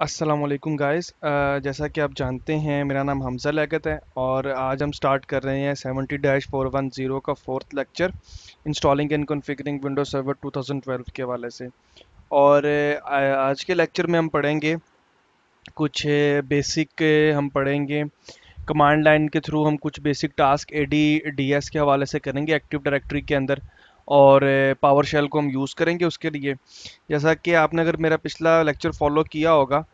वालेकुम गाइस जैसा कि आप जानते हैं, मेरा नाम हमज़ा लगत है और आज हम स्टार्ट कर रहे हैं seventy dash four one zero का fourth lecture installing and configuring window server 2012 के हवाले से। और आज के लेक्चर में हम पढ़ेंगे कुछ बेसिक हम पढ़ेंगे कमांड लाइन के थ्रू हम कुछ basic task A D D S के हवाले से करेंगे एक्टिव डायरेक्टरी के अंदर। और पावर शेल को हम यूज़ करेंगे उसके लिए। जैसा कि आपने अगर मेरा पिछला लेक्चर फॉलो किया होगा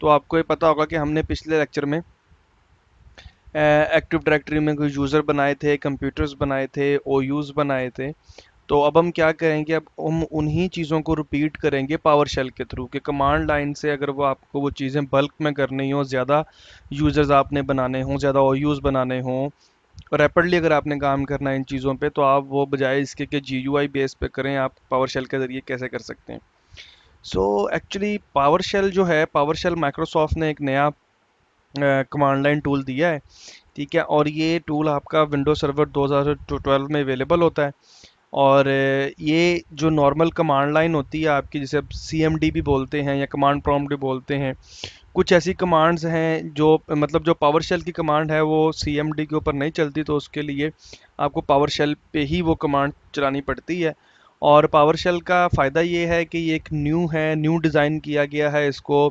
तो आपको ये पता होगा कि हमने पिछले लेक्चर में एक्टिव डायरेक्टरी में कोई यूज़र बनाए थे कंप्यूटर्स बनाए थे ओ बनाए थे। तो अब हम क्या करेंगे, अब हम उन्हीं चीज़ों को रिपीट करेंगे पावर शेल के थ्रू कि कमांड लाइन से अगर वो आपको वो चीज़ें बल्क में करनी हो, ज़्यादा यूज़र्स आपने बनाने हों, ज़्यादा ओ बनाने हों रैपिडली अगर आपने काम करना है इन चीज़ों पे तो आप वो बजाय इसके कि जी यू आई बेस पे करें, आप पावर शेल के ज़रिए कैसे कर सकते हैं? सो एक्चुअली पावर शेल जो है पावर शेल माइक्रोसॉफ्ट ने एक नया कमांड लाइन टूल दिया है, ठीक है? और ये टूल आपका विंडो सर्वर 2012 में अवेलेबल होता है। और ये जो नॉर्मल कमांड लाइन होती है आपकी, जिसे सी एम डी भी बोलते हैं या कमांड प्रॉम्प्ट भी बोलते हैं कुछ ऐसी कमांड्स हैं जो मतलब जो पावर शेल की कमांड है, वो सी एम डी के ऊपर नहीं चलती तो उसके लिए आपको पावर शेल पे ही वो कमांड चलानी पड़ती है। और पावर शेल का फ़ायदा ये है कि ये एक न्यू है न्यू डिज़ाइन किया गया है इसको।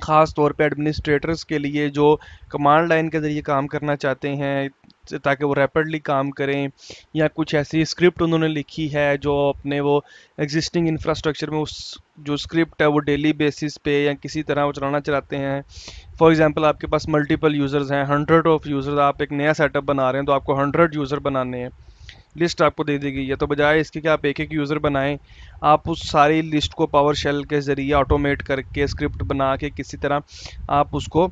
ख़ास तौर पे एडमिनिस्ट्रेटर्स के लिए जो कमांड लाइन के ज़रिए काम करना चाहते हैं ताकि वो रैपिडली काम करें, या कुछ ऐसी स्क्रिप्ट उन्होंने लिखी है जो अपने वो एग्जिस्टिंग इंफ्रास्ट्रक्चर में उस जो स्क्रिप्ट है वो डेली बेसिस पे या किसी तरह वो चलाना चाहते हैं। फॉर एग्जांपल आपके पास मल्टीपल यूज़र्स हैं हंड्रेड ऑफ़ यूज़र्स आप एक नया सेटअप बना रहे हैं तो आपको हंड्रेड यूज़र बनाने हैं। लिस्ट आपको दे दी गई है तो बजाय इसके कि आप एक एक यूज़र बनाएँ, आप उस सारी लिस्ट को पावर शेल के ज़रिए ऑटोमेट करके स्क्रिप्ट बना के किसी तरह आप उसको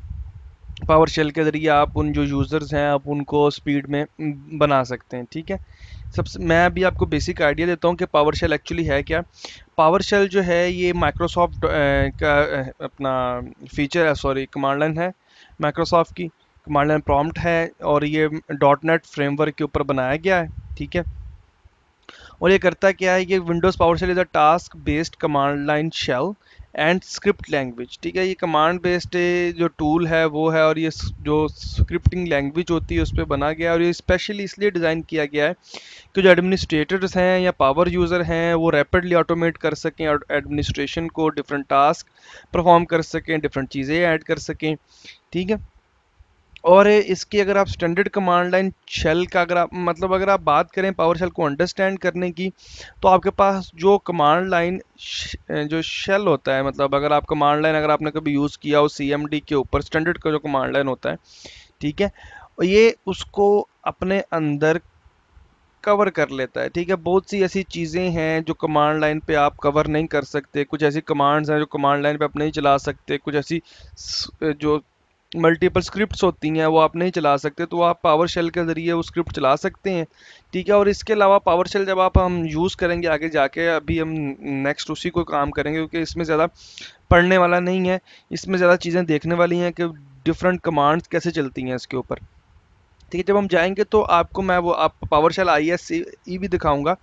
पावर शेल के ज़रिए आप उन जो यूज़र्स हैं, आप उनको स्पीड में बना सकते हैं, ठीक है? सबसे, मैं अभी आपको बेसिक आइडिया देता हूँ कि पावर शेल एक्चुअली है क्या। पावर शेल जो है, ये माइक्रोसॉफ्ट का अपना फीचर है सॉरी कमांड लाइन है माइक्रोसॉफ्ट की। कमांड लाइन प्रॉम्प्ट है और ये. डॉट नेट फ्रेमवर्क के ऊपर बनाया गया है, ठीक है? और ये करता क्या है, ये Windows power shell is a task based command line shell and script language ठीक है? ये कमांड बेस्ड जो टूल है, वो है और ये जो स्क्रिप्टिंग लैंग्वेज होती है, उस पर बना गया और ये स्पेशली इसलिए डिज़ाइन किया गया है कि जो एडमिनिस्ट्रेटर्स हैं या पावर यूज़र हैं, वो रैपिडली ऑटोमेट कर सकें और एडमिनिस्ट्रेशन को डिफरेंट टास्क परफॉर्म कर सकें डिफरेंट चीज़ें ऐड कर सकें, ठीक है? और इसकी अगर आप स्टैंडर्ड कमांड लाइन शेल का अगर आप मतलब अगर आप बात करें पावर शेल को अंडरस्टैंड करने की तो आपके पास जो कमांड लाइन जो शेल होता है मतलब अगर आप कमांड लाइन अगर आपने कभी यूज़ किया हो सीएमडी के ऊपर स्टैंडर्ड का जो कमांड लाइन होता है, ठीक है? ये उसको अपने अंदर कवर कर लेता है, ठीक है? बहुत सी ऐसी चीज़ें हैं जो कमांड लाइन पे आप कवर नहीं कर सकते। कुछ ऐसी कमांड्स हैं जो कमांड लाइन पे आप नहीं चला सकते। कुछ ऐसी जो मल्टीपल स्क्रिप्ट्स होती हैं, वो आप नहीं चला सकते तो आप पावर शेल के ज़रिए वो स्क्रिप्ट चला सकते हैं। ठीक है, और इसके अलावा पावर शेल जब आप, हम यूज़ करेंगे, आगे जाके अभी हम नेक्स्ट उसी को काम करेंगे, क्योंकि इसमें ज़्यादा पढ़ने वाला नहीं है, इसमें ज़्यादा चीज़ें देखने वाली हैं कि डिफरेंट कमांड्स कैसे चलती हैं इसके ऊपर। ठीक है, जब हम जाएँगे तो आपको मैं वो, आप power shell I S E भी दिखाऊँगा।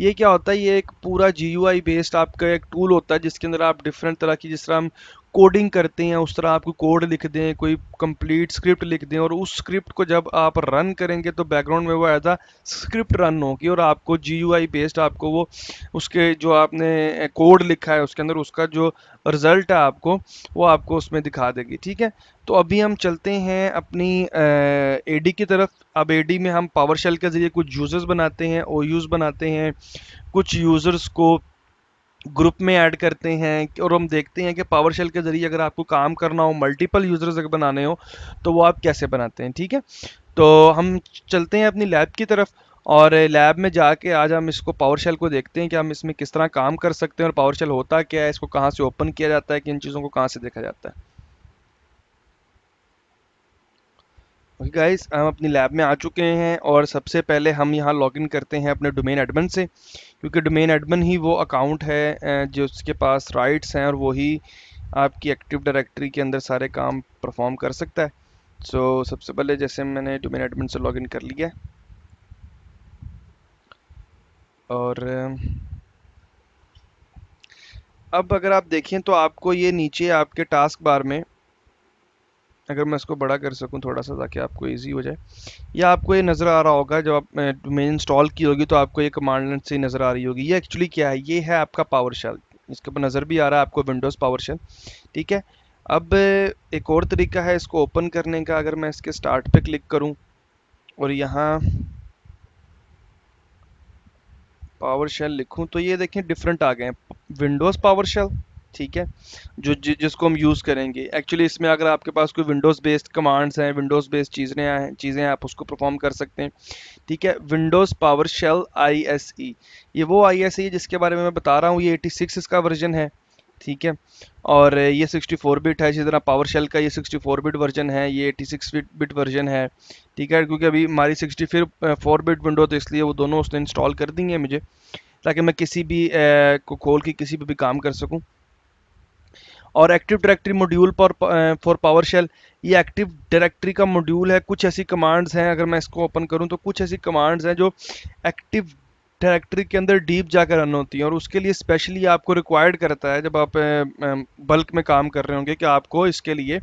ये क्या होता है, ये एक पूरा जी यू आई बेस्ड आपका एक टूल होता है, जिसके अंदर आप डिफरेंट तरह की, जिस तरह हम कोडिंग करते हैं, उस तरह आपको कोड लिख दें, कोई कंप्लीट स्क्रिप्ट लिख दें और उस स्क्रिप्ट को जब आप रन करेंगे तो बैकग्राउंड में वो एज आ स्क्रिप्ट रन होगी और आपको जी यू आई बेस्ड आपको वो उसके जो आपने कोड लिखा है उसके अंदर उसका जो रिज़ल्ट है आपको, वो आपको उसमें दिखा देगी, ठीक है? तो अभी हम चलते हैं अपनी ए डी की तरफ़। अब ए डी में हम पावर शेल के ज़रिए कुछ यूज़र्स बनाते हैं ओ यूज़ बनाते हैं, कुछ यूज़र्स को ग्रुप में ऐड करते हैं और हम देखते हैं कि पावर शेल के ज़रिए अगर आपको काम करना हो मल्टीपल यूज़र्स अगर बनाने हो तो वो आप कैसे बनाते हैं, ठीक है? तो हम चलते हैं अपनी लैब की तरफ़ और लैब में जाके आज हम इसको पावर शेल को देखते हैं कि हम इसमें किस तरह काम कर सकते हैं और पावर शेल होता क्या है, इसको कहाँ से ओपन किया जाता है, किन चीज़ों को कहाँ से देखा जाता है। ओके गाइस हम अपनी लैब में आ चुके हैं और सबसे पहले हम यहाँ लॉगिन करते हैं अपने डोमेन एडमिन से क्योंकि डोमेन एडमिन ही वो अकाउंट है जो उसके पास राइट्स हैं और वही आपकी एक्टिव डायरेक्टरी के अंदर सारे काम परफॉर्म कर सकता है। सो so, सबसे पहले जैसे मैंने डोमेन एडमिन से लॉगिन कर लिया। और अब अगर आप देखें तो आपको ये नीचे आपके टास्क बार में अगर मैं इसको बड़ा कर सकूँ थोड़ा सा ताकि आपको इजी हो जाए। या आपको ये नज़र आ रहा होगा, जब आप डोमेन इंस्टॉल की होगी तो आपको ये कमांड से नज़र आ रही होगी। ये एक्चुअली क्या है? ये है आपका पावर शेल इसके ऊपर नज़र भी आ रहा है आपको विंडोज़ पावर शेल ठीक है? अब, एक और तरीका है इसको ओपन करने का। अगर मैं इसके स्टार्ट पे क्लिक करूँ, और यहाँ पावर शेल लिखूं तो ये देखें डिफरेंट आ गए हैं। विंडोज़ पावर शेल ठीक है? जो जि, जिसको हम यूज़ करेंगे। एक्चुअली इसमें अगर आपके पास कोई विंडोज़ बेस्ड कमांड्स हैं विंडोज़ बेस्ड चीज़ें हैं चीज़ें आप उसको परफॉर्म कर सकते हैं। ठीक है? Windows power shell I S E ये वो आई एस ई जिसके बारे में मैं बता रहा हूँ। ये एटी सिक्स इसका वर्जन है। ठीक है? और ये 64 बिट है। इसी तरह पावर शेल का ये 64 बिट वर्जन है। ये 86 बिट बिट वर्जन है। ठीक है? क्योंकि अभी हमारी 64 बिट विंडो तो इसलिए वो दोनों उसने इंस्टॉल कर दी है मुझे ताकि मैं किसी भी ए, को खोल के किसी पर भी काम कर सकूँ। और एक्टिव डायरेक्टरी मॉड्यूल पर फॉर पावर शेल ये एक्टिव डायरेक्टरी का मॉड्यूल है। कुछ ऐसी कमांड्स हैं, अगर मैं इसको ओपन करूँ तो कुछ ऐसी कमांड्स हैं जो एक्टिव डायरेक्टरी के अंदर डीप जाकर रन होती हैं और उसके लिए स्पेशली आपको रिक्वायर्ड करता है जब आप बल्क में काम कर रहे होंगे कि आपको इसके लिए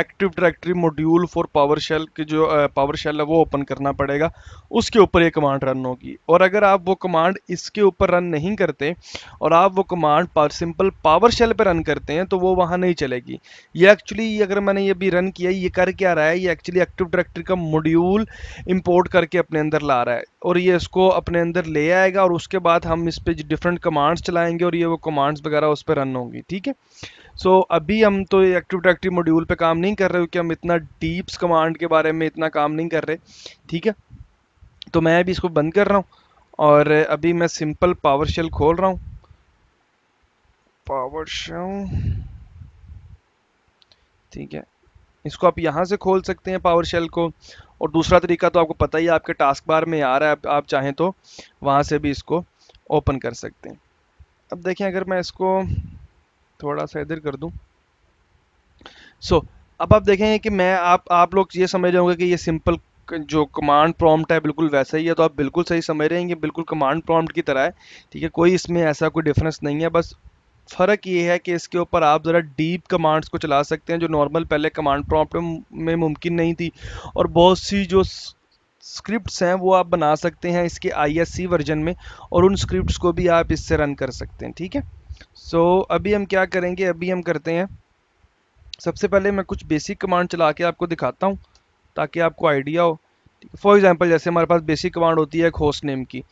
active directory module for power shell की जो पावर शेल है, वो ओपन करना पड़ेगा। उसके ऊपर ये कमांड रन होगी। और अगर आप वो कमांड इसके ऊपर रन नहीं करते और आप वो कमांड सिंपल पावर शेल पर रन करते हैं तो वो वहाँ नहीं चलेगी। ये एक्चुअली अगर मैंने ये भी रन किया, ये कर क्या रहा है? ये एक्चुअली एक्टिव डायरेक्टरी का मॉड्यूल इम्पोर्ट करके अपने अंदर ला रहा है। और ये इसको अपने अंदर ले आएगा और उसके बाद हम इस पर डिफरेंट कमांड्स चलाएँगे और ये वो कमांड्स वगैरह उस पर रन होंगी। ठीक है? सो so, अभी हम तो एक्टिव डायरेक्टरी मॉड्यूल पे काम नहीं कर रहे क्योंकि हम इतना डीप्स कमांड के बारे में इतना काम नहीं कर रहे ठीक है? तो मैं अभी इसको बंद कर रहा हूँ और अभी मैं सिंपल पावर शेल खोल रहा हूँ। पावर शेल ठीक है। इसको आप यहाँ से खोल सकते हैं पावर शेल को। और दूसरा तरीका तो आपको पता ही है आपके टास्क बार में आ रहा है आप चाहें तो वहाँ से भी इसको ओपन कर सकते हैं। अब देखें अगर मैं इसको थोड़ा सा इधर कर दूँ। सो so, अब आप देखेंगे कि मैं आप आप लोग ये समझ रहे होंगे कि ये सिंपल जो कमांड प्रॉम्प्ट है बिल्कुल वैसा ही है तो आप बिल्कुल सही समझ रहे हैं कि बिल्कुल कमांड प्रॉम्प्ट की तरह है ठीक है? कोई इसमें ऐसा कोई डिफरेंस नहीं है बस फ़र्क ये है कि इसके ऊपर आप ज़रा डीप कमांड्स को चला सकते हैं जो नॉर्मल पहले कमांड प्रॉम्प्ट में मुमकिन नहीं थी और बहुत सी जो स्क्रिप्ट्स हैं वो आप बना सकते हैं इसके आईएससी वर्जन में और उन स्क्रिप्ट्स को भी आप इससे रन कर सकते हैं ठीक है? सो so, अभी हम क्या करेंगे? अभी हम करते हैं। सबसे पहले मैं कुछ बेसिक कमांड चला के आपको दिखाता हूँ ताकि आपको आइडिया हो। फॉर एग्जांपल जैसे हमारे पास बेसिक कमांड होती है एक होस्ट नेम की।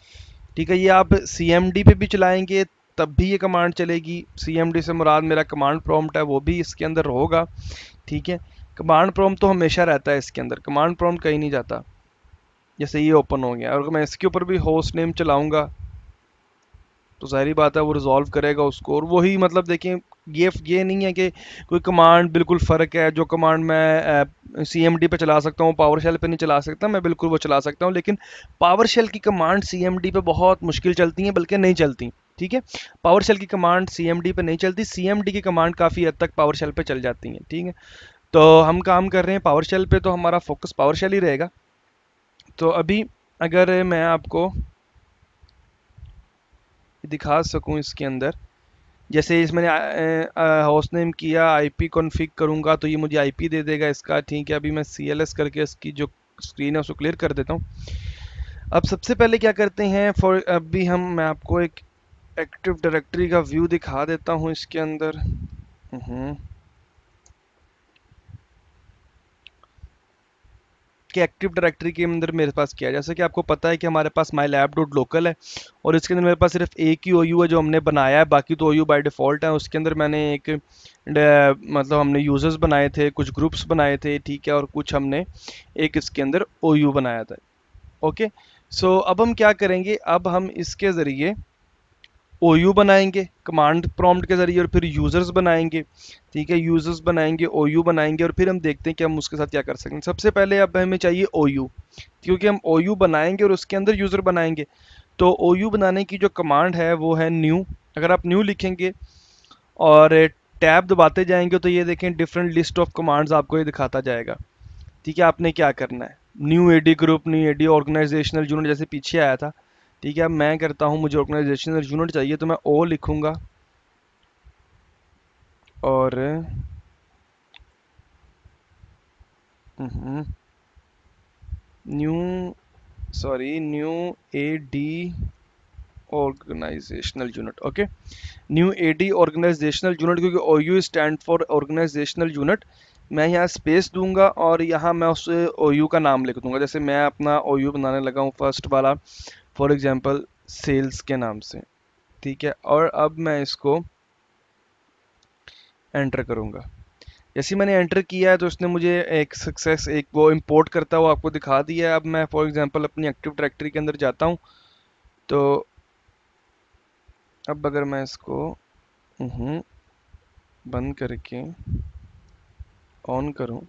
ठीक है ये आप सी एम डी पे भी चलाएँगे तब भी ये कमांड चलेगी। सी एम डी से मुराद मेरा कमांड प्रॉम्प्ट है वो भी इसके अंदर होगा। ठीक है कमांड प्रॉम्प्ट तो हमेशा रहता है इसके अंदर। कमांड प्रॉम्प्ट कहीं नहीं जाता। जैसे ये ओपन हो गया। और मैं इसके ऊपर भी होस्ट नेम चलाऊँगा तो ज़ाहरी बात है वो रिजॉल्व करेगा उसको। और वही मतलब देखें ये ये नहीं है कि कोई कमांड बिल्कुल फ़र्क है, जो कमांड मैं सी एम डी पर चला सकता हूँ पावर शेल पर नहीं चला सकता, मैं बिल्कुल वो चला सकता हूँ, लेकिन पावर शेल की कमांड सी एम डी पर बहुत मुश्किल चलती हैं, बल्कि नहीं चलती, ठीक है? पावर शेल की कमांड सी एम डी पर नहीं चलती सी एम डी की कमांड काफ़ी हद तक पावर शेल पर चल जाती हैं, ठीक है? तो हम काम कर रहे हैं पावर शेल पर तो हमारा फोकस पावर शेल ही रहेगा। तो अभी अगर मैं आपको दिखा सकूँ इसके अंदर। जैसे इस मैंने हाउस नेम किया आईपी कॉन्फ़िग करूँगा तो ये मुझे आईपी दे देगा इसका। ठीक है, अभी मैं सीएलएस करके इसकी जो स्क्रीन है, उसको क्लियर कर देता हूँ। अब सबसे पहले क्या करते हैं फॉर अभी हम, मैं आपको एक एक्टिव डायरेक्टरी का व्यू दिखा देता हूँ इसके अंदर। कि एक्टिव डायरेक्टरी के अंदर मेरे पास किया जैसे कि आपको पता है कि हमारे पास माई लैब डॉट लोकल है और इसके अंदर मेरे पास सिर्फ़ एक ही ओयू है जो हमने बनाया है। बाकी तो ओ यू बाई डिफ़ॉल्ट है। उसके अंदर मैंने एक मतलब हमने यूज़र्स बनाए थे, कुछ ग्रुप्स बनाए थे, ठीक है, और कुछ हमने एक इसके अंदर ओयू बनाया था। ओके? सो अब हम क्या करेंगे? अब हम इसके ज़रिए ओ यू बनाएँगे कमांड प्रॉम्प्ट के ज़रिए और फिर यूज़र्स बनाएँगे, ठीक है? यूज़र्स बनाएँगे ओ यू बनाएँगे और फिर हम देखते हैं कि हम उसके साथ क्या कर सकते हैं। सबसे पहले अब हमें चाहिए ओ यू क्योंकि हम ओ यू बनाएँगे और उसके अंदर यूज़र बनाएँगे। तो ओ यू बनाने की जो कमांड है, वो है न्यू अगर आप न्यू लिखेंगे और टैब दबाते जाएँगे तो ये देखें डिफरेंट लिस्ट ऑफ़ कमांड्स आपको ये दिखाता जाएगा। ठीक है? आपने क्या करना है? New AD group new AD organisational unit जैसे पीछे आया था। ठीक है, मैं करता हूँ, मुझे ऑर्गेनाइजेशनल यूनिट चाहिए तो मैं ओ लिखूँगा। और new sorry new A D organisational unit okay new A D organisational unit क्योंकि O U stand for organisational unit मैं यहाँ स्पेस दूँगा और यहाँ मैं उस ओ यू का नाम लिख दूँगा। जैसे मैं अपना ओ यू बनाने लगा हूँ फ़र्स्ट वाला फॉर एग्जांपल सेल्स के नाम से ठीक है? और अब मैं इसको एंटर करूँगा। जैसे मैंने एंटर किया है तो उसने मुझे एक सक्सेस एक वो इंपोर्ट करता हुआ आपको दिखा दिया है। अब मैं फॉर एग्जांपल अपनी एक्टिव डायरेक्टरी के अंदर जाता हूँ। तो अब अगर मैं इसको हम्म, बंद करके ऑन करूँ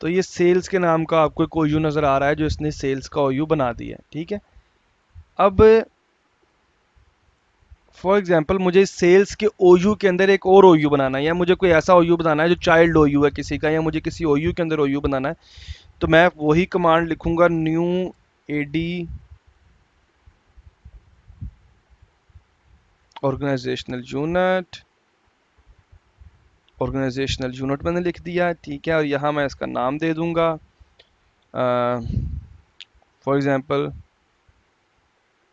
तो ये सेल्स के नाम का आपको एक ओयू नज़र आ रहा है जो इसने सेल्स का ओयू बना दिया है, ठीक है? अब फॉर एग्ज़ाम्पल मुझे सेल्स के ओयू के अंदर एक और ओयू बनाना है, या मुझे कोई ऐसा ओयू बनाना है जो चाइल्ड ओयू है किसी का, या मुझे किसी ओयू के अंदर ओयू बनाना है तो मैं वही कमांड लिखूँगा new A D organisational unit organisational unit मैंने लिख दिया ठीक है, और यहाँ मैं इसका नाम दे दूँगा। फॉर एग्ज़ाम्पल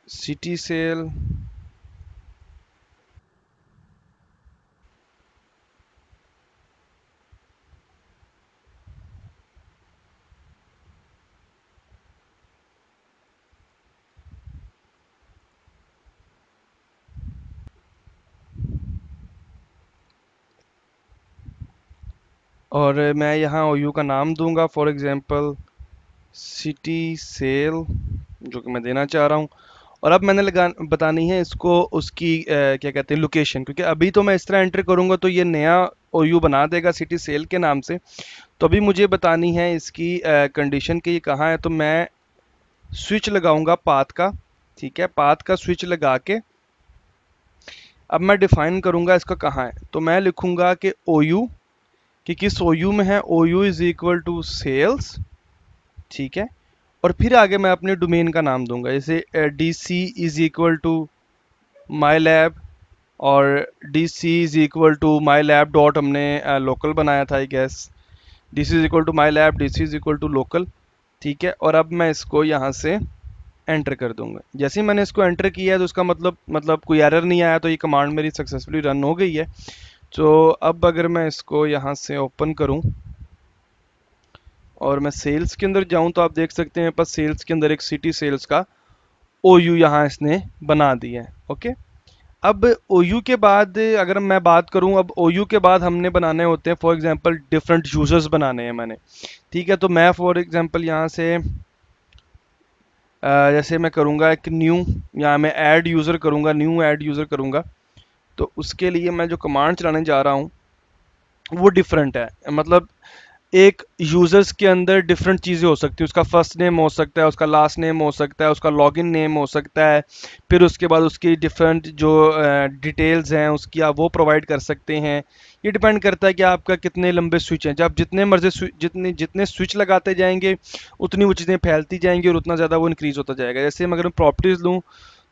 सिटी सेल और मैं यहाँ ओ का नाम दूँगा फॉर एग्ज़ाम्पल सिटी सेल जो कि मैं देना चाह रहा हूँ। और अब मैंने लगा बतानी है इसको उसकी आ, क्या कहते हैं लोकेशन क्योंकि अभी तो मैं इस तरह एंटर करूँगा तो ये नया ओयू बना देगा सिटी सेल के नाम से। तो अभी मुझे बतानी है इसकी कंडीशन कि ये कहाँ है तो मैं स्विच लगाऊँगा पाथ का ठीक है? पाथ का स्विच लगा के। अब मैं डिफाइन करूँगा इसका कहाँ है। तो मैं लिखूँगा कि ओ यू कि किस ओ यू में है? O U is equal to sales ठीक है? और फिर आगे मैं अपने डोमेन का नाम दूँगा। जैसे D C is equal to my lab और D C is equal to my lab dot हमने लोकल बनाया था I guess D C is equal to my lab D C is equal to local ठीक है? और अब मैं इसको यहाँ से एंटर कर दूँगा। जैसे ही मैंने इसको एंटर किया है तो उसका मतलब मतलब कोई एरर नहीं आया तो ये कमांड मेरी सक्सेसफुली रन हो गई है। तो अब अगर मैं इसको यहाँ से ओपन करूँ, और मैं सेल्स के अंदर जाऊँ तो आप देख सकते हैं बस सेल्स के अंदर एक सिटी सेल्स का ओ यू यहाँ इसने बना दिया है ओके अब ओ यू के बाद, अगर मैं बात करूँ, अब ओ यू के बाद हमने बनाने होते हैं फॉर एग्ज़ाम्पल डिफरेंट यूज़र्स बनाने हैं मैंने, ठीक है? तो मैं फॉर एग्ज़ाम्पल यहाँ से जैसे मैं करूँगा, एक न्यू यहाँ मैं ऐड यूज़र करूँगा न्यू ऐड यूज़र करूँगा तो उसके लिए मैं जो कमांड चलाने जा रहा हूँ, वो डिफरेंट है। मतलब एक यूज़र्स के अंदर डिफरेंट चीज़ें हो सकती है। उसका फ़र्स्ट नेम हो सकता है, उसका लास्ट नेम हो सकता है, उसका लॉगिन नेम हो सकता है, फिर उसके बाद उसकी डिफरेंट जो डिटेल्स हैं, उसकी आप वो प्रोवाइड कर सकते हैं। ये डिपेंड करता है कि आपका कितने लंबे स्विच हैं। जब जितने मर्ज़ी जितने जितने स्विच लगाते जाएँगे, उतनी वो चीज़ें फैलती जाएँगी और उतना ज़्यादा वो इंक्रीज़ होता जाएगा। जैसे मैं अगर प्रॉपर्टीज़ लूँ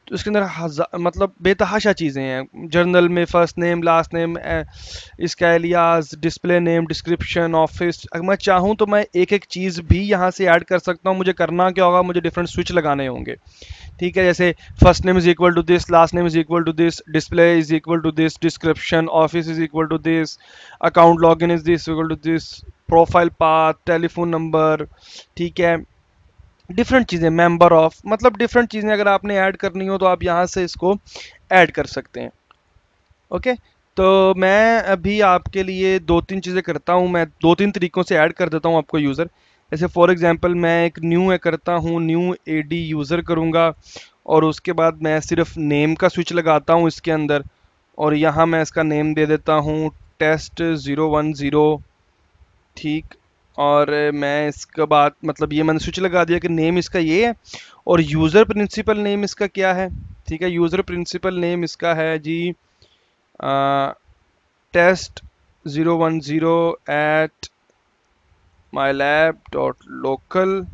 तो इसके अंदर मतलब बेतहाशा चीज़ें हैं। जर्नल में फ़र्स्ट नेम लास्ट नेम इसका alias display name description office अगर मैं चाहूँ तो मैं एक एक चीज़ भी यहाँ से ऐड कर सकता हूँ। मुझे करना क्या होगा? मुझे डिफरेंट स्विच लगाने होंगे। ठीक है? जैसे first name is equal to this last name is equal to this display is equal to this description office is equal to this account log in is this equal to this profile path telephone number ठीक है? Different चीज़ें member of मतलब different चीज़ें अगर आपने add करनी हो तो आप यहाँ से इसको ऐड कर सकते हैं। ओके तो मैं अभी आपके लिए दो तीन चीज़ें करता हूँ, मैं दो तीन तरीक़ों से ऐड कर देता हूँ आपको यूज़र जैसे फॉर एग्ज़ाम्पल मैं एक न्यू है करता हूँ न्यू ए डी यूज़र करूँगा, और उसके बाद मैं सिर्फ़ नेम का स्विच लगाता हूँ इसके अंदर, और यहाँ मैं इसका नेम दे देता हूँ टेस्ट ज़ीरो वन ज़ीरो ठीक? और मैं इसके बाद मतलब ये मैंने स्विच लगा दिया कि नेम इसका ये है और यूज़र प्रिंसिपल नेम इसका क्या है? ठीक है यूज़र प्रिंसिपल नेम इसका है जी आ, test zero one zero at my lab dot local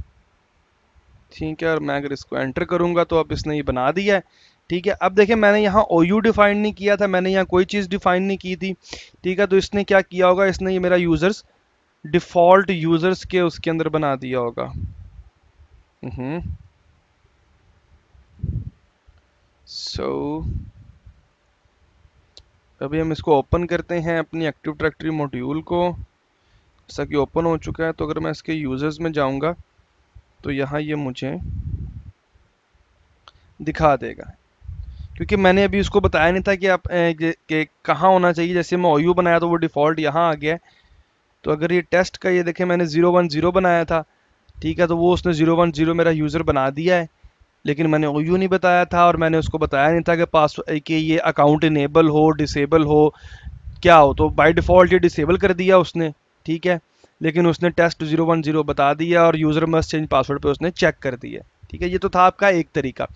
ठीक है और मैं अगर इसको एंटर करूँगा तो अब इसने ये बना दिया है। ठीक है अब देखें मैंने यहाँ ओ यू डिफाइन नहीं किया था मैंने यहाँ कोई चीज़ डिफाइन नहीं की थी। ठीक है तो इसने क्या किया होगा? इसने ये मेरा यूज़र्स डिफ़ॉल्ट यूज़र्स के उसके अंदर बना दिया होगा। सो so, अभी हम इसको ओपन करते हैं अपनी एक्टिव डायरेक्टरी मॉड्यूल को। जैसा कि ओपन हो चुका है तो अगर मैं इसके यूज़र्स में जाऊँगा तो यहाँ ये मुझे दिखा देगा। क्योंकि मैंने अभी उसको बताया नहीं था कि आप कहाँ होना चाहिए। जैसे मैं ओयू बनाया तो वो डिफ़ॉल्ट यहाँ आ गया तो अगर ये टेस्ट का ये देखें, मैंने ज़ीरो वन ज़ीरो बनाया था, ठीक है तो वो उसने ज़ीरो वन ज़ीरो मेरा यूज़र बना दिया है, लेकिन मैंने ओ नहीं बताया था और मैंने उसको बताया नहीं था कि पास कि ये अकाउंट इनेबल हो डिसेबल हो, क्या हो तो बाय डिफ़ॉल्ट ये डिसेबल कर दिया उसने, ठीक है, लेकिन उसने टेस्ट ज़ीरो वन ज़ीरो बता दिया और यूज़र मस्ट चेंज पासवर्ड पे उसने चेक कर दिया, ठीक है, ये तो था आपका एक तरीका।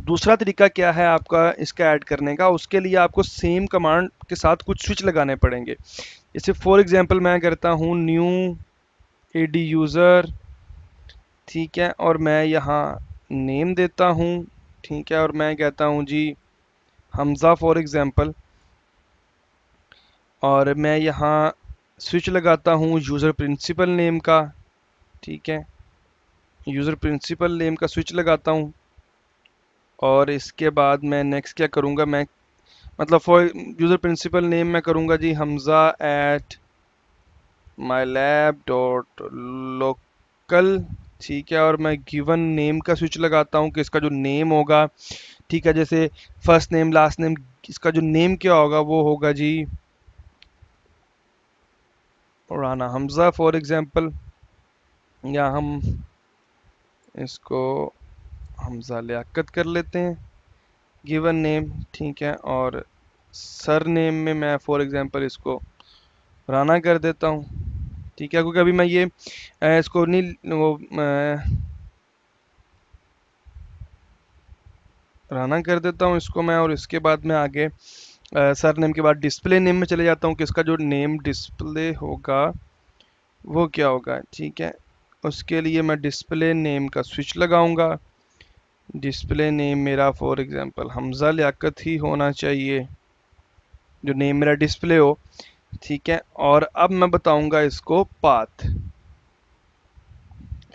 दूसरा तरीका क्या है आपका इसका ऐड करने का, उसके लिए आपको सेम कमांड के साथ कुछ स्विच लगाने पड़ेंगे। जैसे फॉर एग्जांपल मैं करता हूँ न्यू ए डी यूज़र ठीक है, और मैं यहाँ नेम देता हूँ, ठीक है, और मैं कहता हूँ जी हमज़ा फॉर एग्ज़ाम्पल और मैं यहाँ स्विच लगाता हूँ यूज़र प्रिंसिपल नेम का, ठीक है यूज़र प्रिंसिपल नेम का स्विच लगाता हूँ, और इसके बाद मैं नेक्स्ट क्या करूँगा, मैं मतलब फॉर यूज़र प्रिंसिपल नेम मैं करूँगा जी Hamza at my lab dot local ठीक है, और मैं गिवन नेम का स्विच लगाता हूँ कि इसका जो नेम होगा, ठीक है, जैसे फ़र्स्ट नेम लास्ट नेम इसका जो नेम क्या होगा, वो होगा जी राना हमज़ा फॉर एग्ज़ाम्पल या हम इसको हमज़ा लियाकत कर लेते हैं। गिवन नेम, ठीक है, और सर नेम में मैं फॉर एग्ज़ाम्पल इसको राना कर देता हूँ, ठीक है, क्योंकि अभी मैं ये इसको नहीं वो राना कर देता हूँ इसको मैं, और इसके बाद में आगे सर नेम के बाद डिस्प्ले नेम में चले जाता हूँ, कि इसका जो नेम डिस्प्ले होगा, वो क्या होगा, ठीक है, उसके लिए मैं डिस्प्ले नेम का स्विच लगाऊँगा डिस्प्ले नेम मेरा फॉर एग्जांपल हमज़ा लियाकत ही होना चाहिए, जो नेम मेरा डिस्प्ले हो, ठीक है? और अब मैं बताऊँगा इसको पाथ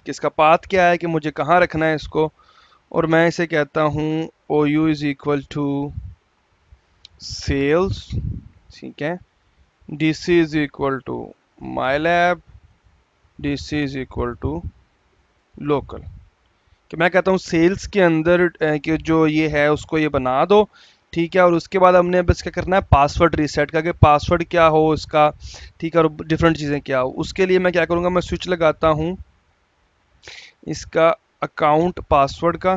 किसका पाथ क्या है कि मुझे कहाँ रखना है इसको? और मैं इसे कहता हूँ O U is equal to sales ठीक है? D C is equal to my lab D C is equal to local कि मैं कहता हूँ सेल्स के अंदर कि जो ये है, उसको ये बना दो, ठीक है? और उसके बाद हमने अब इसका करना है पासवर्ड रीसेट का, कि पासवर्ड क्या हो इसका ठीक है? और डिफरेंट चीज़ें क्या हो। उसके लिए मैं क्या करूँगा, मैं स्विच लगाता हूँ इसका अकाउंट पासवर्ड का।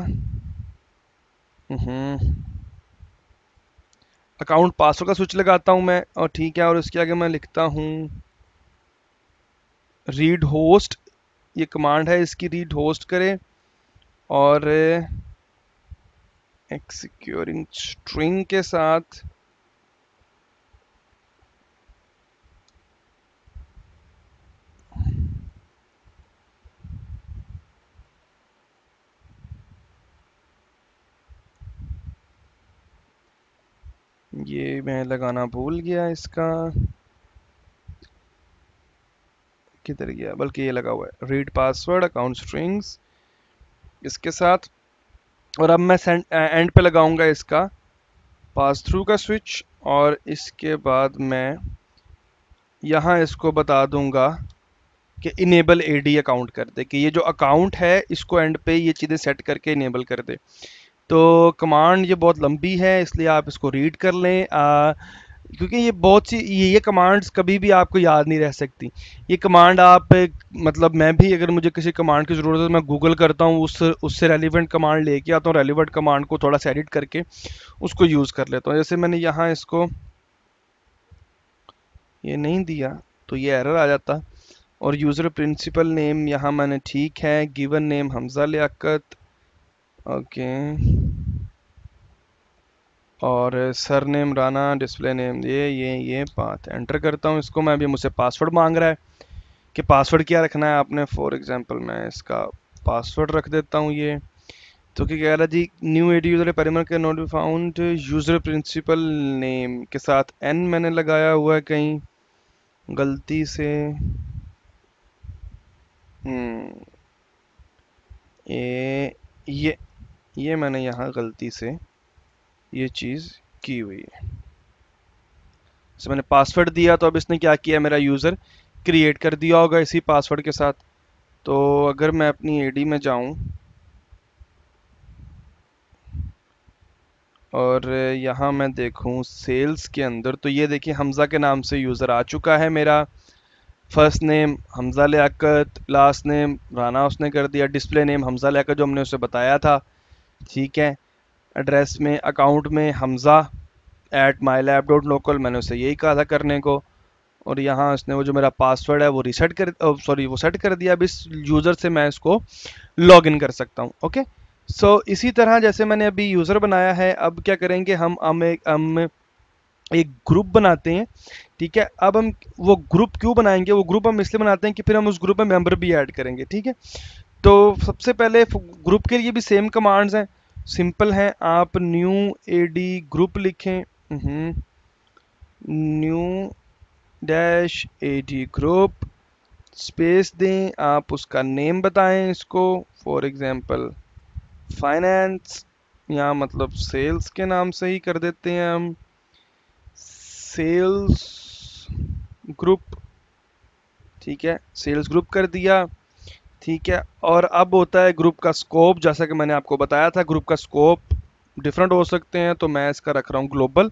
अकाउंट पासवर्ड का स्विच लगाता हूँ मैं, और ठीक है? और उसके आगे मैं लिखता हूँ रीड होस्ट ये कमांड है, इसकी रीड होस्ट करें। और एक्सिक्योरिंग स्ट्रिंग के साथ ये मैं लगाना भूल गया इसका। किधर गया? बल्कि ये लगा हुआ है। रीड पासवर्ड अकाउंट स्ट्रिंग्स इसके साथ और अब मैं एंड पे लगाऊँगा इसका। पास थ्रू का स्विच और इसके बाद मैं यहाँ इसको बता दूँगा कि इनेबल एडी अकाउंट कर दे कि ये जो अकाउंट है इसको एंड पे ये चीज़ें सेट करके इनेबल कर दे। तो कमांड ये बहुत लंबी है इसलिए आप इसको रीड कर लें। आ, क्योंकि ये बहुत सी, ये ये कमांड्स कभी भी आपको याद नहीं रह सकती। ये कमांड आप मतलब मैं भी अगर मुझे किसी कमांड की ज़रूरत है तो मैं गूगल करता हूँ, उस, उससे रेलिवेंट कमांड लेके आता हूँ रेलिवेंट कमांड को थोड़ा सा एडिट करके उसको यूज़ कर लेता हूँ। जैसे मैंने यहाँ इसको, ये नहीं दिया तो ये एरर आ जाता। और यूज़र प्रिंसिपल नेम यहाँ मैंने ठीक है given name Hamza Liaquat okay और surname Rana display name ये ये ये पाथ एंटर करता हूँ इसको मैं, अभी मुझसे पासवर्ड मांग रहा है कि पासवर्ड क्या रखना है आपने? फॉर एग्जांपल मैं इसका पासवर्ड रख देता हूँ ये। तो क्या कह रहा जी न्यू एडी यूज़र पैरामीटर के not found user principal name के साथ एन मैंने लगाया हुआ है कहीं। गलती से। हम्म। ये ये मैंने यहाँ गलती से ये चीज़ की हुई है। तो मैंने पासवर्ड दिया तो अब इसने क्या किया मेरा यूज़र क्रिएट कर दिया होगा इसी पासवर्ड के साथ। तो अगर मैं अपनी एडी में जाऊँ और यहाँ मैं देखूँ सेल्स के अंदर तो ये देखिए हमज़ा के नाम से यूज़र आ चुका है मेरा। First name Hamza Liaquat last name Rana उसने कर दिया डिस्प्ले नेम हमज़ा लियाकत जो हमने उसे बताया था। ठीक है? एड्रेस में अकाउंट में Hamza at my lab dot local मैंने उसे यही कहा था करने को। और यहाँ उसने वो जो मेरा पासवर्ड है वो रिसेट कर सॉरी वो सेट कर दिया। अब इस यूज़र से मैं इसको लॉग इन कर सकता हूँ ओके सो so, इसी तरह जैसे मैंने अभी यूज़र बनाया है अब क्या करेंगे हम? हम एक हम एक ग्रुप बनाते हैं ठीक है? अब हम वो ग्रुप क्यों बनाएँगे? वो ग्रुप हम इसलिए बनाते हैं कि फिर हम उस ग्रुप में मेंबर भी ऐड करेंगे ठीक है? तो सबसे पहले ग्रुप के लिए भी सेम कमांड्स हैं। सिंपल हैं, आप न्यू ए डी ग्रुप लिखें। New dash A D group space दें, आप उसका नेम बताएँ इसको। फॉर एग्ज़ाम्पल फाइनेंस यहाँ मतलब सेल्स के नाम से ही कर देते हैं हम। सेल्स ग्रुप ठीक है सेल्स ग्रुप कर दिया। ठीक है, और अब होता है ग्रुप का स्कोप जैसा कि मैंने आपको बताया था ग्रुप का स्कोप डिफरेंट हो सकते हैं तो मैं इसका रख रहा हूँ ग्लोबल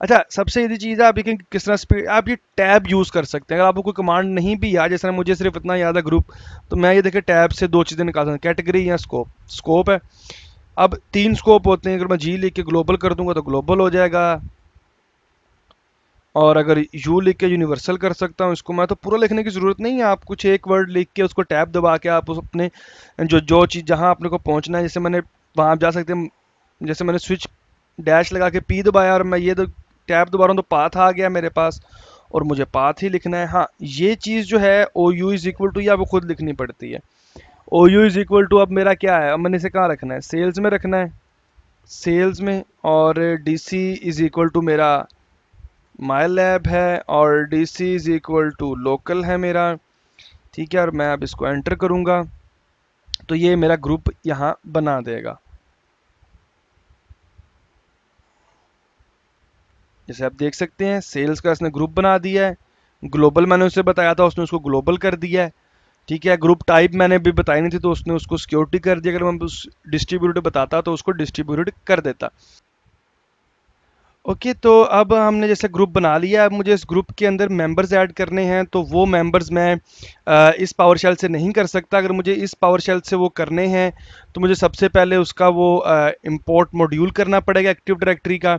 अच्छा सबसे यदि चीज़ है आप लेकिन किस तरह स्पीड आप ये टैब यूज़ कर सकते हैं। अगर आपको कोई कमांड नहीं भी याद, जैसे मुझे सिर्फ़ इतना याद है ग्रुप तो मैं ये देखिए टैब से दो चीज़ें निकाल सकता हूँ कैटेगरी या स्कोप स्कोप है। अब तीन स्कोप होते हैं, अगर मैं जी लिख के ग्लोबल कर दूँगा तो ग्लोबल हो जाएगा। और अगर यू लिख के यूनिवर्सल कर सकता हूँ इसको, मैं तो पूरा लिखने की ज़रूरत नहीं है। आप कुछ एक वर्ड लिख के उसको टैब दबा के आप उस अपने जो जो चीज़, जहाँ अपने को पहुँचना है, जैसे मैंने वहाँ आप जा सकते हैं, जैसे मैंने स्विच डैश लगा के पी दबाया और मैं ये तो टैब हूँ तो पाथ आ गया मेरे पास और मुझे पाथ ही लिखना है। हाँ ये चीज़ जो है O U is equal to ये आपको खुद लिखनी पड़ती है। O U is equal to अब मेरा क्या है? अब मैंने इसे कहाँ रखना है? सेल्स में रखना है। सेल्स में और D C is equal to मेरा माई लैब है और D C is equal to local है मेरा। ठीक है, और मैं अब इसको एंटर करूँगा। तो ये मेरा ग्रुप यहाँ बना देगा। जैसे आप देख सकते हैं सेल्स का इसने ग्रुप बना दिया है। ग्लोबल मैंने उसे बताया था, उसने उसको ग्लोबल कर दिया है। ठीक है ग्रुप टाइप मैंने भी बताई नहीं थी तो उसने उसको सिक्योरिटी कर दिया। अगर मैं उस डिस्ट्रीब्यूटेड बताता तो उसको डिस्ट्रीब्यूट कर देता। ओके okay, तो अब हमने जैसे ग्रुप बना लिया अब मुझे इस ग्रुप के अंदर मेंबर्स ऐड करने हैं तो वो मेंबर्स मैं इस पावर शेल से नहीं कर सकता। अगर मुझे इस पावर शेल से वो करने हैं तो मुझे सबसे पहले उसका वो इंपोर्ट मॉड्यूल करना पड़ेगा एक्टिव डायरेक्टरी का।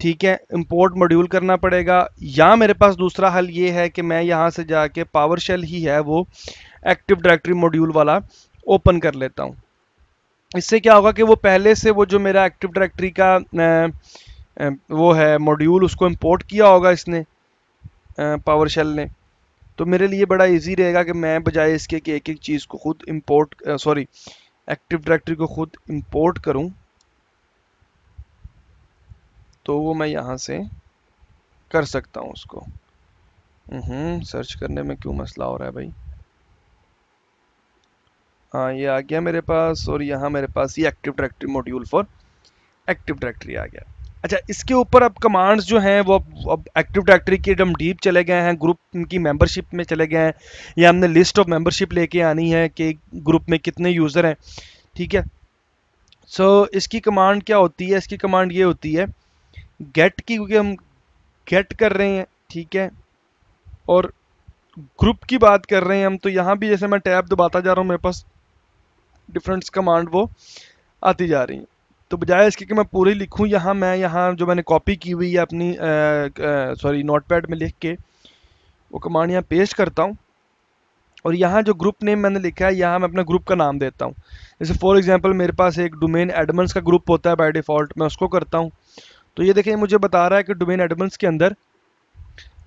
ठीक है इंपोर्ट मॉड्यूल करना पड़ेगा। या मेरे पास दूसरा हल ये है कि मैं यहाँ से जाके पावर शेल ही है वो एक्टिव डायरेक्टरी मॉड्यूल वाला ओपन कर लेता हूँ। इससे क्या होगा कि वो पहले से वो जो मेरा एक्टिव डायरेक्टरी का वो है मॉड्यूल उसको इंपोर्ट किया होगा इसने पावर शेल ने। तो मेरे लिए बड़ा इजी रहेगा कि मैं बजाय इसके कि एक एक चीज़ को खुद इंपोर्ट सॉरी एक्टिव डायरेक्टरी को खुद इंपोर्ट करूँ। तो वो मैं यहाँ से कर सकता हूँ उसको। सर्च करने में क्यों मसला हो रहा है भाई? हाँ ये आ गया मेरे पास और यहाँ मेरे पास ये active directory module for active directory आ गया। अच्छा इसके ऊपर अब कमांड्स जो हैं वो अब एक्टिव डायरेक्टरी के हम डीप चले गए हैं ग्रुप की मेंबरशिप में चले गए हैं। या हमने लिस्ट ऑफ़ मेंबरशिप लेके आनी है कि ग्रुप में कितने यूज़र हैं ठीक है? सो so, इसकी कमांड क्या होती है? इसकी कमांड ये होती है गेट की क्योंकि हम गेट कर रहे हैं ठीक है? और ग्रुप की बात कर रहे हैं हम तो यहाँ भी जैसे मैं टैब दबाता जा रहा हूँ मेरे पास डिफरेंट्स कमांड वो आती जा रही हैं। तो बजाय इसके कि मैं पूरी लिखूँ, यहाँ मैं, यहाँ जो मैंने कॉपी की हुई है अपनी सॉरी नोटपैड में लिख के, वो कमांड यहाँ पेस्ट करता हूँ। और यहाँ जो ग्रुप नेम मैंने लिखा है, यहाँ मैं अपने ग्रुप का नाम देता हूँ। जैसे फॉर एग्जांपल मेरे पास एक डोमेन एडमंस का ग्रुप होता है बाय डिफ़ॉल्ट मैं उसको करता हूँ। तो ये देखिए मुझे बता रहा है कि डोमेन एडमंस के अंदर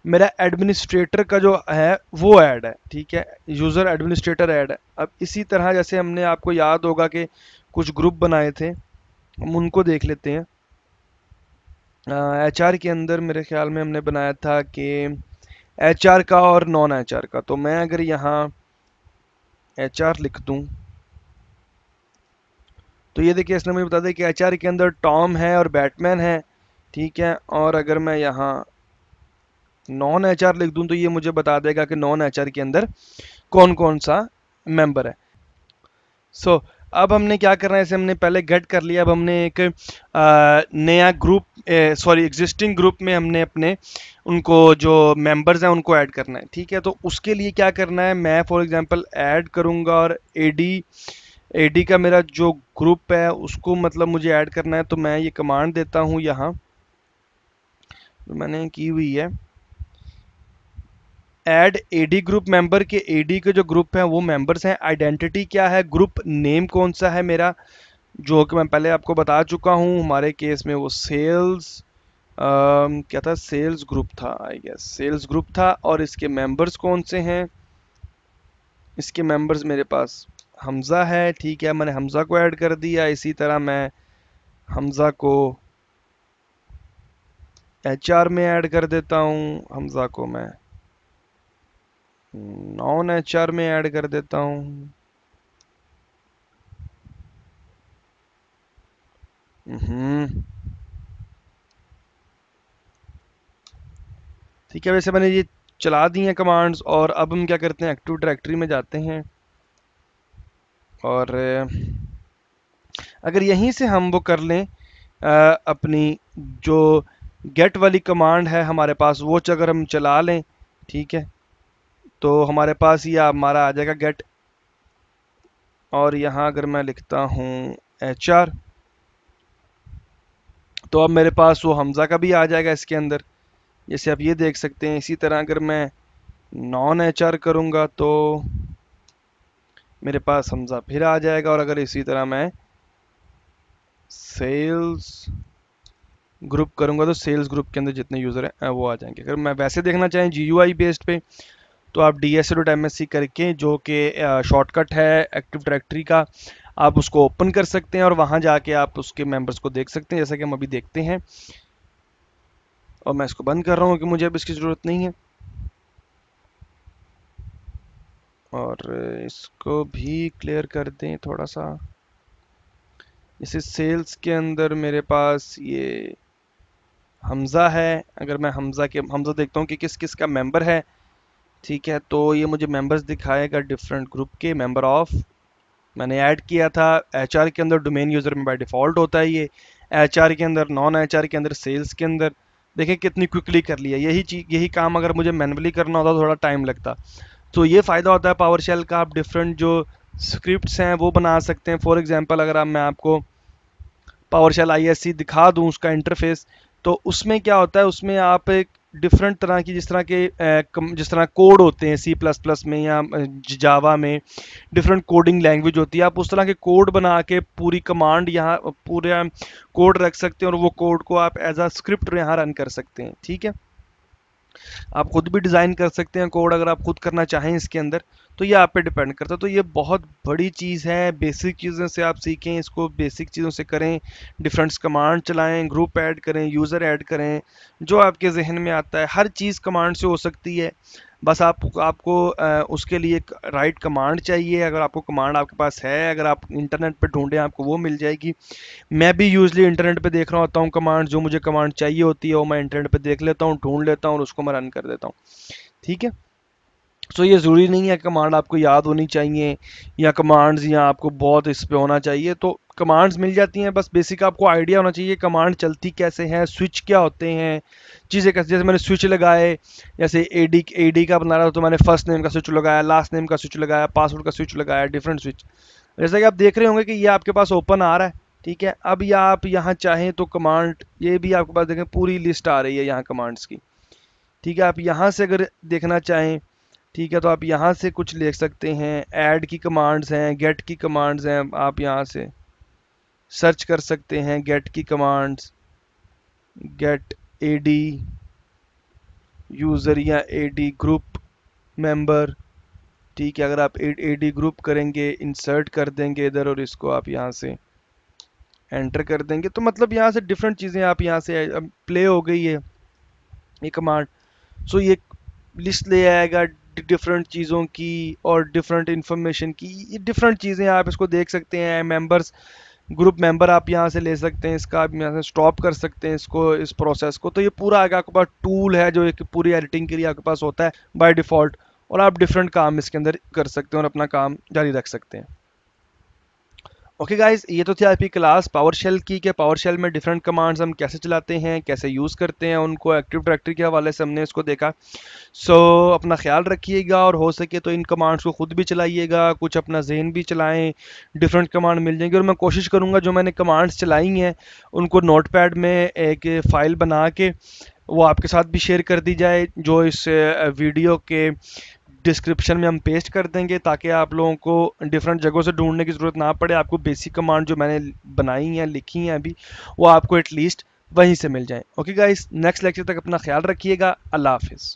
मेरा एडमिनिस्ट्रेटर का जो है, वो ऐड है, ठीक है? यूज़र एडमिनिस्ट्रेटर ऐड है। अब इसी तरह जैसे हमने आपको याद होगा कि कुछ ग्रुप बनाए थे हम उनको देख लेते हैं। एच आर के अंदर मेरे ख्याल में हमने बनाया था कि एच आर का और नॉन एच आर का। तो मैं अगर यहाँ एच आर लिख दूँ तो ये देखिए इसने मुझे बता दिया कि एच आर के अंदर टॉम है और बैटमैन है ठीक है? और अगर मैं यहाँ नॉन एच आर लिख दूँ तो ये मुझे बता देगा कि नॉन एच आर के अंदर कौन कौन सा मेंबर है। सो so, अब हमने क्या करना है, इसे हमने पहले गट कर लिया। अब हमने एक नया ग्रुप सॉरी एग्जिस्टिंग ग्रुप में हमने अपने उनको जो मेंबर्स हैं, उनको ऐड करना है, ठीक है? तो उसके लिए क्या करना है, मैं फॉर एग्जांपल ऐड करूँगा और एडी एडी का मेरा जो ग्रुप है, उसको मतलब मुझे ऐड करना है तो मैं ये कमांड देता हूँ यहाँ। तो मैंने की हुई है ऐड एडी ग्रुप मेंबर के एडी के जो ग्रुप हैं, वो मेंबर्स हैं. आइडेंटिटी क्या है? ग्रुप नेम कौन सा है मेरा? जो कि मैं पहले आपको बता चुका हूँ, हमारे केस में वो सेल्स क्या था? सेल्स ग्रुप था आई गेस सेल्स ग्रुप था और इसके मेंबर्स कौन से हैं? इसके मेंबर्स मेरे पास हमज़ा है, ठीक है. मैंने हमज़ा को ऐड कर दिया. इसी तरह मैं हमज़ा को एच आर में ऐड कर देता हूँ. हमज़ा को मैं नॉन एच आर में ऐड कर देता हूँ। हम्म। ठीक है, वैसे मैंने ये चला दी हैं कमांड्स और अब हम क्या करते हैं एक्टिव डायरेक्टरी में जाते हैं। और अगर यहीं से हम वो कर लें अपनी जो गेट वाली कमांड है हमारे पास, वो अगर हम चला लें, ठीक है तो हमारे पास ये हमारा आ जाएगा गेट और यहाँ अगर मैं लिखता हूँ एच आर तो अब मेरे पास वो हमज़ा का भी आ जाएगा इसके अंदर। जैसे आप ये देख सकते हैं, इसी तरह अगर मैं नॉन एच आर करूँगा तो मेरे पास हमज़ा फिर आ जाएगा। और अगर इसी तरह मैं सेल्स ग्रुप करूँगा तो सेल्स ग्रुप के अंदर जितने यूज़र हैं, वो आ जाएँगे। अगर मैं वैसे देखना चाहें जी यू आई बेस्ड पे तो आप डी एस करके जो कि शॉर्टकट है एक्टिव डायरेक्टरी का, आप उसको ओपन कर सकते हैं और वहाँ जाके आप उसके मेंबर्स को देख सकते हैं, जैसा कि हम अभी देखते हैं। और मैं इसको बंद कर रहा हूँ कि मुझे अब इसकी ज़रूरत नहीं है। और इसको भी क्लियर कर दें थोड़ा सा इसे सेल्स के अंदर मेरे पास ये हमज़ा है। अगर मैं हमज़ा के हमज़ा देखता हूँ कि किस किस का मेंबर है ठीक है तो ये मुझे मेंबर्स दिखाएगा डिफरेंट ग्रुप के मेंबर ऑफ़ मैंने ऐड किया था एचआर के अंदर डोमेन यूज़र में बाय डिफ़ॉल्ट होता है ये। एचआर के अंदर नॉन एचआर के अंदर सेल्स के अंदर। देखें कितनी क्विकली कर लिया। यही चीज़ यही काम अगर मुझे मैनुअली करना होता तो थोड़ा टाइम लगता। तो ये फ़ायदा होता है पावर शेल का, आप डिफरेंट जो स्क्रिप्ट्स हैं वो बना सकते हैं। फॉर एग्ज़ाम्पल अगर आप, मैं आपको पावर शेल आई दिखा दूँ, उसका इंटरफेस तो उसमें क्या होता है, उसमें आप एक डिफरेंट तरह की जिस तरह के जिस तरह कोड होते हैं सी प्लस प्लस में या जावा में डिफरेंट कोडिंग लैंग्वेज होती है। आप उस तरह के कोड बना के पूरी कमांड यहाँ, पूरा कोड रख सकते हैं और वो कोड को आप एज आ स्क्रिप्ट यहाँ रन कर सकते हैं, ठीक है? आप खुद भी डिज़ाइन कर सकते हैं कोड अगर आप खुद करना चाहें इसके अंदर। तो ये आप पे डिपेंड करता है। तो ये बहुत बड़ी चीज़ है। बेसिक चीज़ों से आप सीखें, इसको बेसिक चीज़ों से करें डिफरेंट्स कमांड चलाएँ ग्रुप ऐड करें यूज़र ऐड करें, जो आपके जहन में आता है, हर चीज़ कमांड से हो सकती है। बस आप, आपको उसके लिए राइट कमांड चाहिए। अगर आपको कमांड आपके पास है, अगर आप इंटरनेट पे ढूंढें, आपको वो मिल जाएगी। मैं भी यूजली इंटरनेट पे देख रहा होता हूँ कमांड जो मुझे कमांड चाहिए होती है, वो मैं इंटरनेट पे देख लेता हूँ, ढूंढ लेता हूँ और उसको मैं रन कर देता हूँ। ठीक है? सो so, ये ज़रूरी नहीं है कमांड आपको याद होनी चाहिए या कमांड्स या आपको बहुत इस पर होना चाहिए। तो कमांड्स मिल जाती हैं बस बेसिक आपको आइडिया होना चाहिए कमांड चलती कैसे हैं स्विच क्या होते हैं चीज़ें कैसे जैसे मैंने स्विच लगाए जैसे ए डी ए डी का बना रहा तो मैंने फ़र्स्ट नेम का स्विच लगाया लास्ट नेम का स्विच लगाया पासवर्ड का स्विच लगाया डिफरेंट स्विच जैसा कि आप देख रहे होंगे कि ये आपके पास ओपन आ रहा है ठीक है? अब या आप यहाँ चाहें तो कमांड ये भी आपके पास देखें पूरी लिस्ट आ रही है यहाँ कमांड्स की। ठीक है? आप यहाँ से अगर देखना चाहें ठीक है तो आप यहाँ से कुछ लिख सकते हैं। ऐड की कमांड्स हैं गेट की कमांड्स हैं, आप यहाँ से सर्च कर सकते हैं गेट की कमांड्स गेट एडी यूज़र या एडी ग्रुप मेंबर ठीक है, अगर आप ए डी ग्रुप करेंगे इंसर्ट कर देंगे इधर और इसको आप यहाँ से एंटर कर देंगे। तो मतलब यहाँ से डिफरेंट चीज़ें आप यहाँ से प्ले हो गई है ये कमांड सो ये लिस्ट ले आएगा डिफरेंट चीज़ों की और डिफरेंट इंफॉर्मेशन की, ये डिफरेंट चीज़ें आप इसको देख सकते हैं मेंबर्स ग्रुप मेंबर आप यहाँ से ले सकते हैं, इसका आप यहाँ से स्टॉप कर सकते हैं इसको, इस प्रोसेस को। तो ये पूरा आगे आपके पास टूल है, जो एक पूरी एडिटिंग के लिए आपके पास होता है बाई डिफ़ॉल्ट और आप डिफरेंट काम इसके अंदर कर सकते हैं और अपना काम जारी रख सकते हैं। ओके गाइस ये तो थी आपकी क्लास पावर शेल की कि पावर शेल में डिफरेंट कमांड्स हम कैसे चलाते हैं कैसे यूज़ करते हैं उनको एक्टिव डायरेक्टरी के हवाले से हमने इसको देखा। सो so, अपना ख्याल रखिएगा और हो सके तो इन कमांड्स को ख़ुद भी चलाइएगा कुछ अपना जहन भी चलाएँ डिफरेंट कमांड मिल जाएँगे। और मैं कोशिश करूँगा जो मैंने कमांड्स चलाई हैं उनको नोट में एक फ़ाइल बना के वो आपके साथ भी शेयर कर दी जाए जो इस वीडियो के डिस्क्रिप्शन में हम पेस्ट कर देंगे ताकि आप लोगों को डिफरेंट जगहों से ढूँढने की ज़रूरत ना पड़े। आपको बेसिक कमांड जो मैंने बनाई हैं, लिखी हैं अभी, वो आपको एटलीस्ट वहीं से मिल जाए। ओके गाइस नेक्स्ट लेक्चर तक अपना ख्याल रखिएगा। अल्लाह हाफिज़।